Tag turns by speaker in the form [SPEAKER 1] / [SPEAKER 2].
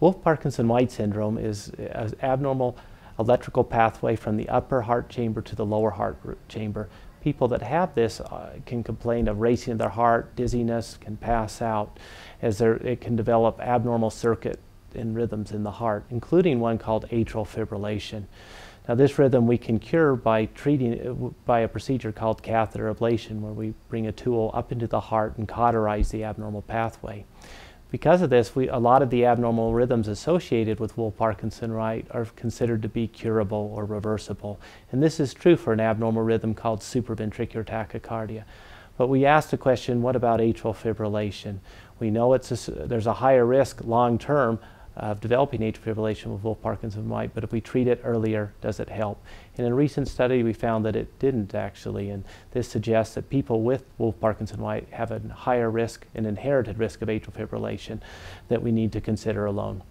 [SPEAKER 1] Wolff-Parkinson-White syndrome is an abnormal electrical pathway from the upper heart chamber to the lower heart chamber. People that have this uh, can complain of racing of their heart, dizziness, can pass out, as there, it can develop abnormal circuit and rhythms in the heart, including one called atrial fibrillation. Now this rhythm we can cure by treating it by a procedure called catheter ablation where we bring a tool up into the heart and cauterize the abnormal pathway. Because of this, we, a lot of the abnormal rhythms associated with Wolff-Parkinson-White are considered to be curable or reversible. And this is true for an abnormal rhythm called supraventricular tachycardia. But we asked the question, what about atrial fibrillation? We know it's a, there's a higher risk long term of developing atrial fibrillation with Wolff-Parkinson-White, but if we treat it earlier, does it help? And in a recent study, we found that it didn't actually, and this suggests that people with Wolff-Parkinson-White have a higher risk, an inherited risk of atrial fibrillation that we need to consider alone.